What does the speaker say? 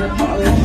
Hallelujah.